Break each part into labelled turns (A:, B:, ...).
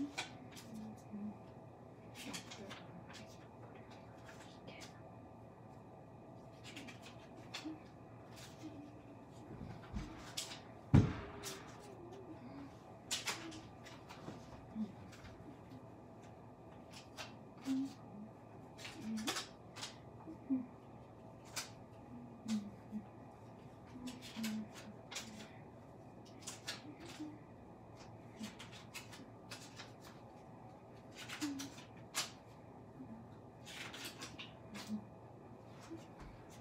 A: Mm-hmm.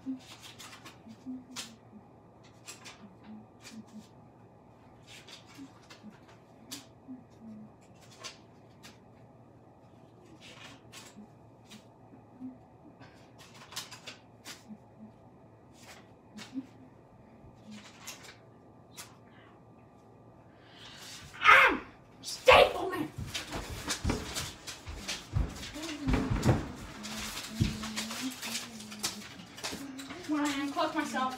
A: Ah! Stapleman! When I unclose myself.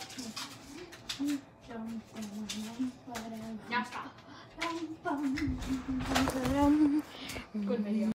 A: Now stop. Good video.